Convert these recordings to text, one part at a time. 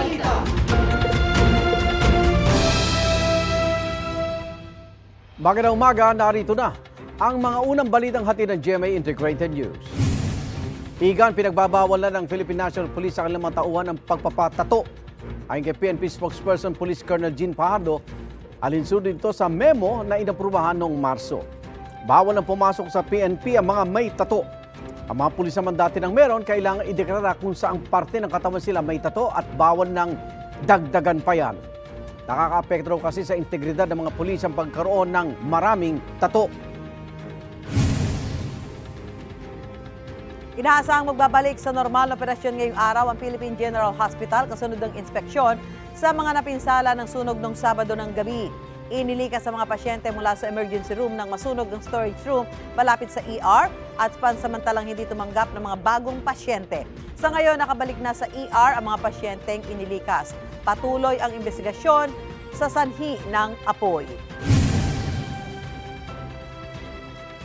balita. Magandang umaga, narito na ang mga unang balitang hati ng GMA Integrated News. Igan, pinagbabawal na ng Philippine National Police sa kanilang mga tauhan ng pagpapatato. Ayon kay PNP spokesperson Police Colonel Jean Pajardo, alinsunod ito sa memo na inaprubahan noong Marso. Bawal na pumasok sa PNP ang mga may tato. Ang mga pulis naman dati ng meron, kailangan ideklara kung saang parte ng katawan sila may tato at bawal ng dagdagan pa yan. Nakaka-apekto kasi sa integridad ng mga pulis ang pagkaroon ng maraming tato. Inaasahang magbabalik sa normal na operasyon ngayong araw ang Philippine General Hospital kasunod ng inspeksyon sa mga napinsala ng sunog noong Sabado ng gabi. Inilikas sa mga pasyente mula sa emergency room ng masunog ng storage room malapit sa ER at pansamantalang hindi tumanggap ng mga bagong pasyente. Sa ngayon, nakabalik na sa ER ang mga pasyenteng inilikas. Patuloy ang investigasyon sa sanhi ng apoy.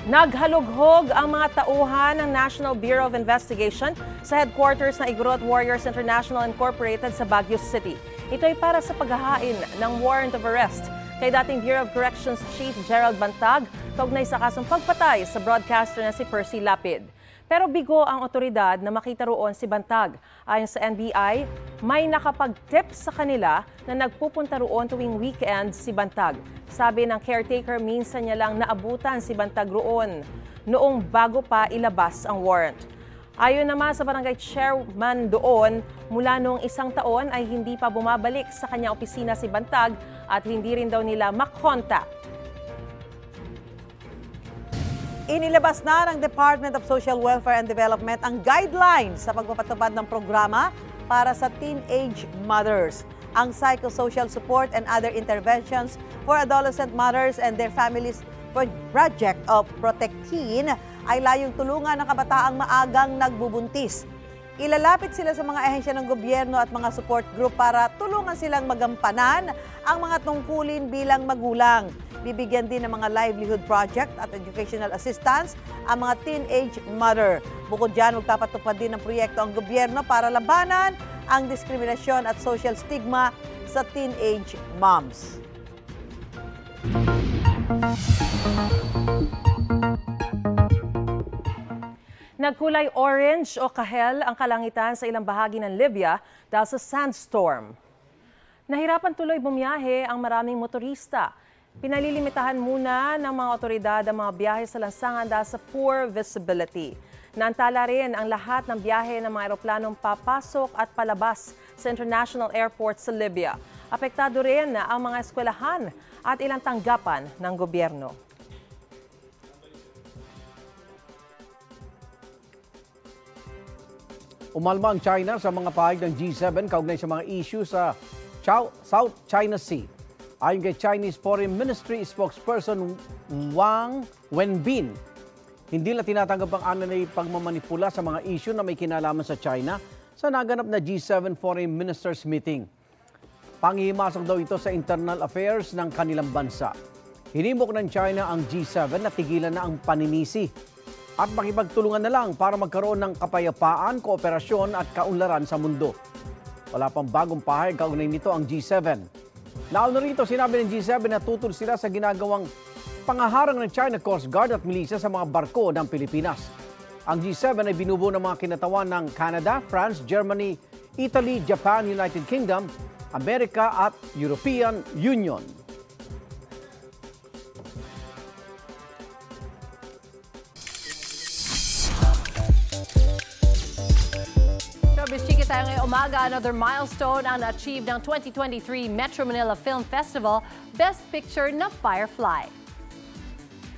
Naghalughog ang mga tauhan ng National Bureau of Investigation sa headquarters ng Igorot Warriors International Incorporated sa Baguio City. Ito ay para sa paghahain ng warrant of arrest kay dating Bureau of Corrections Chief Gerald Bantag kaugnay sa kasong pagpatay sa broadcaster na si Percy Lapid. Pero bigo ang otoridad na makita roon si Bantag. Ayon sa NBI, may nakapag-tip sa kanila na nagpupunta roon tuwing weekend si Bantag. Sabi ng caretaker, minsan niya lang naabutan si Bantag roon noong bago pa ilabas ang warrant. Ayon naman sa barangay chairman doon, mula noong isang taon ay hindi pa bumabalik sa kanyang opisina si Bantag at hindi rin daw nila makontak Inilabas na ng Department of Social Welfare and Development ang guidelines sa pagpapatupad ng programa para sa teenage mothers. Ang psychosocial support and other interventions for adolescent mothers and their families project of Protectin ay layong tulungan ng kabataang maagang nagbubuntis. Ilalapit sila sa mga ehensya ng gobyerno at mga support group para tulungan silang magampanan ang mga tungkulin bilang magulang. Bibigyan din ng mga livelihood project at educational assistance ang mga teenage mother. Bukod dyan, magpapatupad din ng proyekto ang gobyerno para labanan ang diskriminasyon at social stigma sa teenage moms. Nagkulay orange o kahel ang kalangitan sa ilang bahagi ng Libya dahil sa sandstorm. Nahirapan tuloy bumiyahe ang maraming motorista Pinalilimitahan muna ng mga otoridad ang mga biyahe sa lansangan dahil sa poor visibility. Naantala rin ang lahat ng biyahe ng mga aeroplanong papasok at palabas sa international airport sa Libya. Apektado rin ang mga eskwelahan at ilang tanggapan ng gobyerno. Umalma ang China sa mga pahayag ng G7 kaugnay sa mga issue sa South China Sea. Ayon kay Chinese Foreign Ministry spokesperson Wang Wenbin, hindi na tinatanggap ang ananay pagmamanipula sa mga issue na may kinalaman sa China sa naganap na G7 Foreign Ministers Meeting. Pangihimasok daw ito sa internal affairs ng kanilang bansa. Hinimok ng China ang G7 na tigilan na ang paninisi at makipagtulungan na lang para magkaroon ng kapayapaan, kooperasyon at kaunlaran sa mundo. Wala pang bagong pahayag kaugnay nito ang G7. Nauna rito, sinabi ng G7 na tutol sila sa ginagawang pangaharang ng China Coast Guard at milisya sa mga barko ng Pilipinas. Ang G7 ay binubuo ng mga kinatawan ng Canada, France, Germany, Italy, Japan, United Kingdom, Amerika at European Union. Umaga. Another milestone ang na-achieve ng 2023 Metro Manila Film Festival Best Picture na Firefly.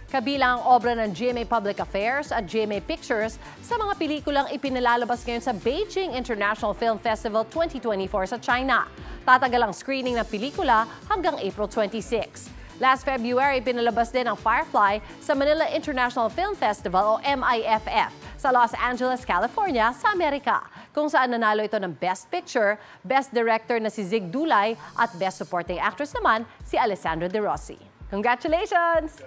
Kabilang ang obra ng GMA Public Affairs at GMA Pictures sa mga pelikulang ipinalalabas ngayon sa Beijing International Film Festival 2024 sa China. Tatagal ang screening ng pelikula hanggang April 26. Last February, pinalabas din ang Firefly sa Manila International Film Festival o MIFF sa Los Angeles, California sa Amerika, kung saan nanalo ito ng Best Picture, Best Director na si Zig Dulay at Best Supporting Actress naman si Alessandro De Rossi. Congratulations!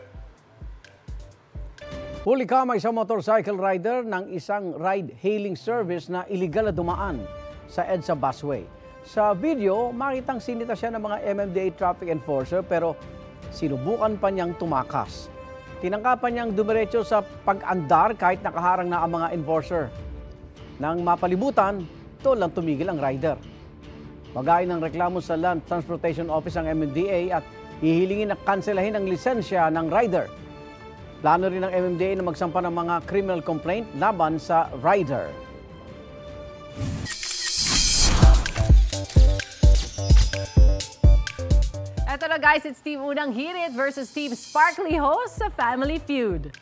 Huli ka may isang motorcycle rider ng isang ride-hailing service na iligal na dumaan sa EDSA busway. Sa video, makitang sinita siya ng mga MMDA traffic enforcer pero sinubukan pa niyang tumakas. Tinangkapan niyang dumiretso sa pag-andar kahit nakaharang na ang mga enforcer. Nang mapalibutan, to lang tumigil ang rider. Magay ng reklamo sa Land Transportation Office ang MMDA at hihilingin na kanselahin ang lisensya ng rider. Plano rin ng MMDA na magsampa ng mga criminal complaint laban sa rider. Na guys, it's Team Unang Hirit versus Team Sparkly Host sa Family Feud.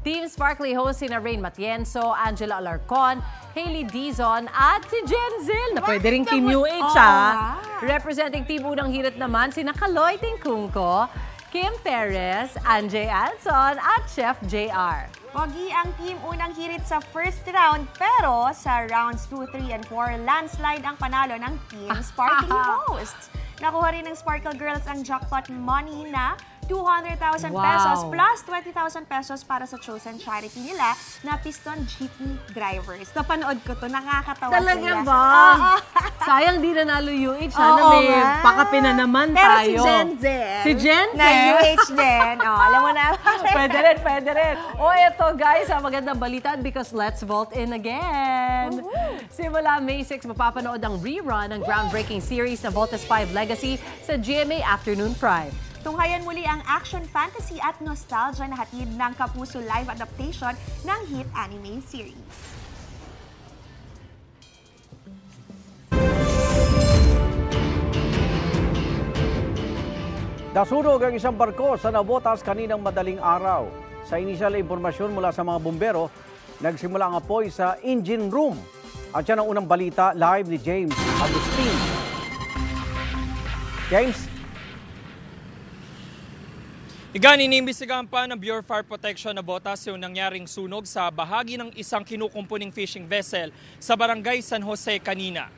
Team Sparkly Host sina Rain Matienzo, Angela Alarcon, Hailey Dizon at si Jenzel na pwede rin Team New Age ah. Representing Team Unang Hirit naman sina Kaloy Tingkungko, Kim Perez, Anjay Anson at Chef JR. Pogi ang team unang hirit sa first round pero sa rounds 2, 3, and 4, landslide ang panalo ng Team Sparkly Hosts. Nakuha rin ng Sparkle Girls ang jackpot money na 200,000 Wow. pesos plus 20,000 pesos para sa chosen charity nila na Piston Jeepney Drivers. Napanood ko to, nakakatawa Talaga sila. ba? Oo. Sayang di nanalo UH. Sana Oo may nga. pakapin na naman Pero tayo. si Jenzel. Si Jenzel. Na UH din. Oh, alam mo na. pwede rin, pwede rin. O eto guys, ang magandang balitan because let's vote in again. Simula May 6, mapapanood ang rerun ng groundbreaking series na Voltes 5 Legacy sa GMA Afternoon Prime. Tunghayan muli ang action, fantasy at nostalgia na hatid ng Kapuso live adaptation ng hit anime series. Nasunog ang isang barko sa Navotas kaninang madaling araw. Sa inisyal na impormasyon mula sa mga bumbero, nagsimula ang apoy sa engine room. At yan ang unang balita live ni James Agustin. James? Igan, iniimbestigahan pa ng Bureau of Fire Protection na botas yung nangyaring sunog sa bahagi ng isang kinukumpuning fishing vessel sa barangay San Jose kanina.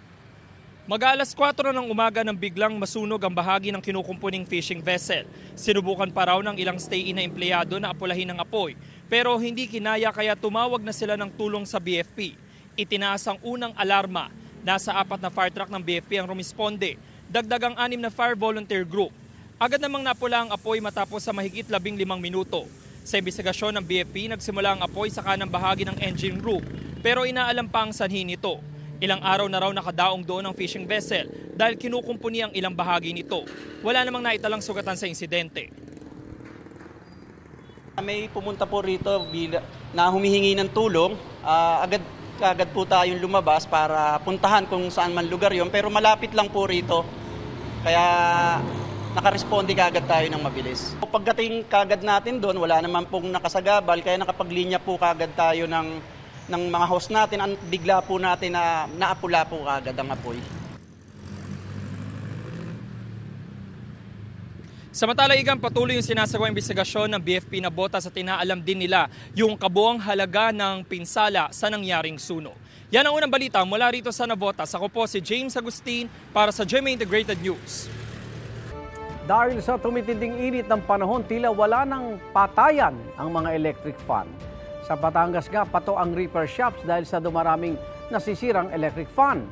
Mag-alas 4 ng umaga nang biglang masunog ang bahagi ng kinukumpuning fishing vessel. Sinubukan pa raw ng ilang stay-in na empleyado na apulahin ng apoy, pero hindi kinaya kaya tumawag na sila ng tulong sa BFP. Itinaas ang unang alarma. Nasa apat na fire truck ng BFP ang rumisponde. Dagdagang anim na fire volunteer group. Agad namang napula ang apoy matapos sa mahigit labing limang minuto. Sa investigasyon ng BFP, nagsimula ang apoy sa kanang bahagi ng engine room pero inaalam pa ang sanhi nito. Ilang araw na raw nakadaong doon ang fishing vessel dahil kinukumpuni ang ilang bahagi nito. Wala namang naitalang sugatan sa insidente. May pumunta po rito na humihingi ng tulong. Ah, agad agad po tayong lumabas para puntahan kung saan man lugar yon pero malapit lang po rito. Kaya nakaresponde kagad tayo ng mabilis. Pagdating kagad natin doon, wala naman pong nakasagabal kaya nakapaglinya po kagad tayo ng ng mga host natin. Ang bigla po natin na naapula po kagad ang apoy. Samantala, Igan, patuloy yung sinasagawang investigasyon ng BFP na bota sa tinaalam din nila yung kabuang halaga ng pinsala sa nangyaring suno. Yan ang unang balita mula rito sa Navotas. Ako po si James Agustin para sa GMA Integrated News. Dahil sa tumitinding init ng panahon, tila wala ng patayan ang mga electric fan. Sa Batangas nga, pato ang repair shops dahil sa dumaraming nasisirang electric fan.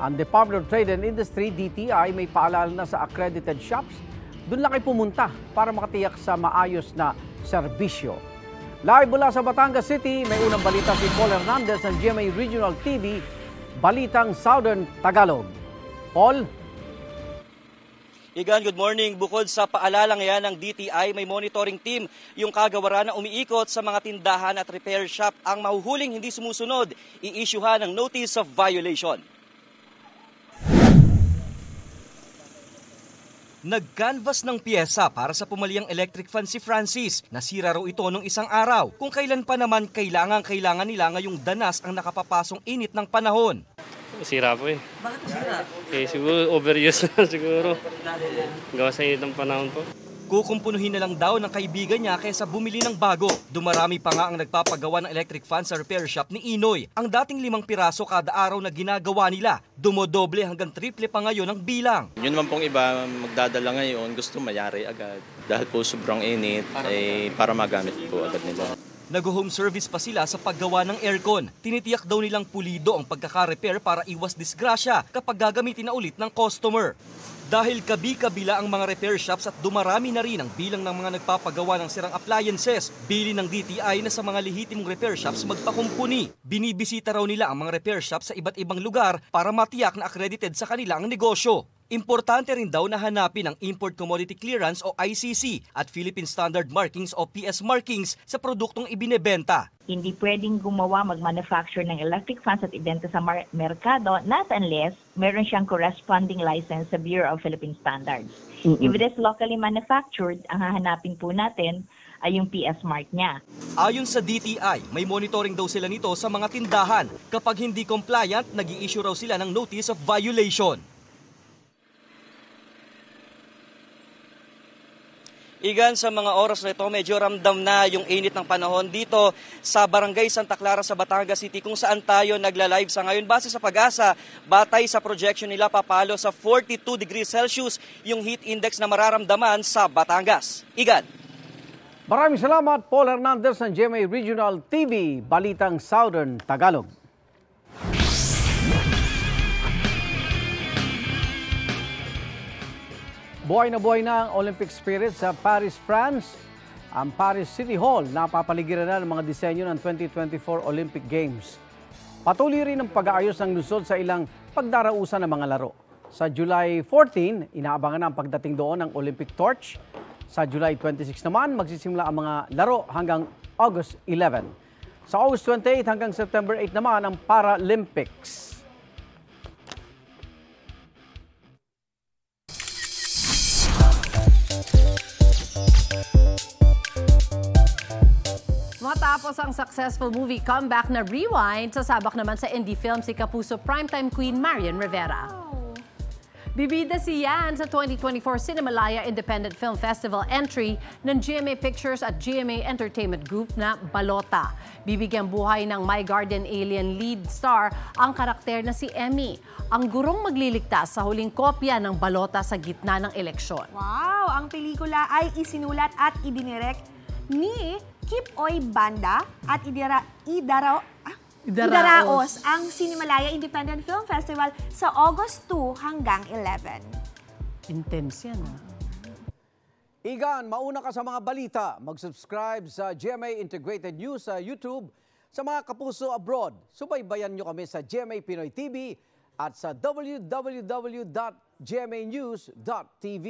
Ang Department of Trade and Industry, DTI, may paalala na sa accredited shops. Doon lang kayo pumunta para makatiyak sa maayos na serbisyo. Live mula sa Batangas City, may unang balita si Paul Hernandez ng GMA Regional TV, Balitang Southern Tagalog. Paul? Igan, good morning. Bukod sa paalala ngayon ng DTI, may monitoring team yung kagawaran na umiikot sa mga tindahan at repair shop. Ang mahuhuling hindi sumusunod, i-issuehan ng notice of violation. Nag-canvas ng pyesa para sa pumaliang electric fan si Francis. Nasira raw ito nung isang araw. Kung kailan pa naman kailangan-kailangan nila ngayong danas ang nakapapasong init ng panahon. Sira po eh. Bakit sira? Eh, siguro overuse na siguro. Gawa sa init ng panahon po. Kukumpunuhin na lang daw ng kaibigan niya kaysa bumili ng bago. Dumarami pa nga ang nagpapagawa ng electric fan sa repair shop ni Inoy. Ang dating limang piraso kada araw na ginagawa nila, dumodoble hanggang triple pa ngayon ang bilang. Yun naman pong iba magdadala ngayon, gusto mayari agad. Dahil po sobrang init, eh, para magamit po agad nila. Nag-home service pa sila sa paggawa ng aircon. Tinitiyak daw nilang pulido ang pagkaka-repair para iwas disgrasya kapag gagamitin na ulit ng customer. Dahil kabi-kabila ang mga repair shops at dumarami na rin ang bilang ng mga nagpapagawa ng sirang appliances, bili ng DTI na sa mga lehitimong repair shops magpakumpuni. Binibisita raw nila ang mga repair shops sa iba't ibang lugar para matiyak na accredited sa kanila ang negosyo. Importante rin daw na hanapin ang Import Commodity Clearance o ICC at Philippine Standard Markings o PS Markings sa produktong ibinebenta. hindi pwedeng gumawa, mag-manufacture ng electric fans at ibenta sa mar- merkado not unless meron siyang corresponding license sa Bureau of Philippine Standards. If it is locally manufactured, ang hahanapin po natin ay yung PS mark niya. Ayon sa DTI, may monitoring daw sila nito sa mga tindahan. Kapag hindi compliant, nag issue raw sila ng notice of violation. Igan, sa mga oras na ito, medyo ramdam na yung init ng panahon dito sa Barangay Santa Clara sa Batangas City kung saan tayo nagla-live sa ngayon. Base sa pag-asa, batay sa projection nila papalo sa 42 degrees Celsius yung heat index na mararamdaman sa Batangas. Igan. Maraming salamat, Paul Hernandez ng GMA Regional TV, Balitang Southern Tagalog. Buhay na buhay na ang Olympic spirit sa Paris, France. Ang Paris City Hall napapaligiran na ng mga disenyo ng 2024 Olympic Games. Patuloy rin ang pag-aayos ng lusod sa ilang pagdarausan ng mga laro. Sa July 14, inaabangan na ang pagdating doon ng Olympic Torch. Sa July 26 naman, magsisimula ang mga laro hanggang August 11. Sa August 28 hanggang September 8 naman ang Paralympics. Matapos ang successful movie comeback na Rewind, sasabak naman sa indie film si Kapuso primetime queen Marian Rivera. Bibida si Yan sa 2024 Cinemalaya Independent Film Festival entry ng GMA Pictures at GMA Entertainment Group na Balota. Bibigyan buhay ng My Garden Alien lead star ang karakter na si Emmy, ang gurong magliligtas sa huling kopya ng Balota sa gitna ng eleksyon. Wow! Ang pelikula ay isinulat at idinirect ni Kip Oy Banda at idara, idara, ah, Idaraos. idaraos ang Cinemalaya Independent Film Festival sa August 2 hanggang 11. Intense yan, ah. Igan, mauna ka sa mga balita. Mag-subscribe sa GMA Integrated News sa YouTube. Sa mga kapuso abroad, subaybayan nyo kami sa GMA Pinoy TV at sa www.gmanews.tv.